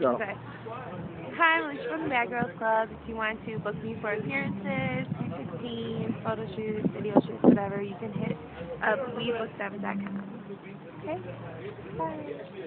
Go. Okay. Hi, I'm Alicia from the Bad Girls Club. If you want to book me for appearances, 16, photo shoots, video shoots, whatever, you can hit up WeBookThem.com. Okay? Bye.